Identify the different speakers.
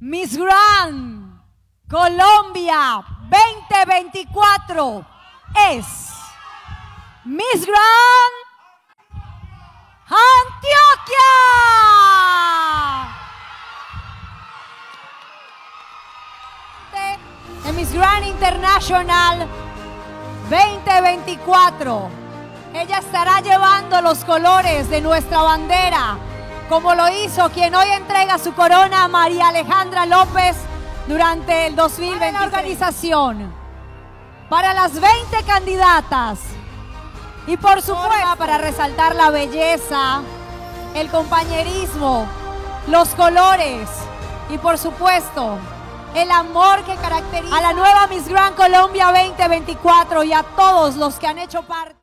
Speaker 1: Miss Grand Colombia 2024 es Miss Grand Antioquia. De Miss Grand International 2024. Ella estará llevando los colores de nuestra bandera, como lo hizo quien hoy entrega su corona a María Alejandra López durante el 2020. La organización. Para las 20 candidatas. Y por supuesto para resaltar la belleza, el compañerismo, los colores y por supuesto el amor que caracteriza a la nueva Miss Grand Colombia 2024 y a todos los que han hecho parte